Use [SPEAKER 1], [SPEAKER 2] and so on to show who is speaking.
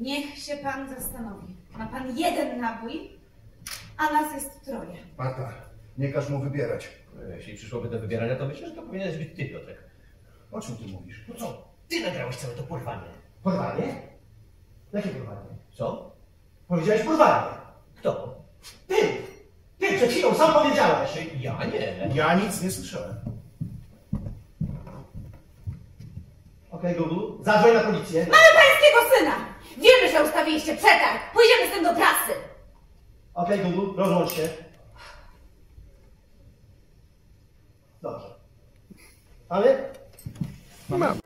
[SPEAKER 1] Niech się pan zastanowi. Ma pan jeden nabój, a nas jest troje.
[SPEAKER 2] Marta, nie każ mu wybierać.
[SPEAKER 3] Jeśli przyszłoby do wybierania, to myślę, że to powinieneś być ty, Piotrek.
[SPEAKER 2] O czym ty mówisz?
[SPEAKER 4] No co? Ty nagrałeś całe to porwanie.
[SPEAKER 3] Porwanie?
[SPEAKER 4] Jakie porwanie?
[SPEAKER 3] Co?
[SPEAKER 4] Powiedziałeś porwanie.
[SPEAKER 3] Kto?
[SPEAKER 4] Ty! Ty przed chwilą sam powiedziałeś.
[SPEAKER 3] Ja nie.
[SPEAKER 2] Ja nic nie słyszałem.
[SPEAKER 4] Okej, Google, zadzwoń na policję.
[SPEAKER 1] Mamy pańskiego syna! Pójdziemy z tym do prasy!
[SPEAKER 4] Okej, Google, rozłącz się. Dobrze. Ale
[SPEAKER 5] Mam.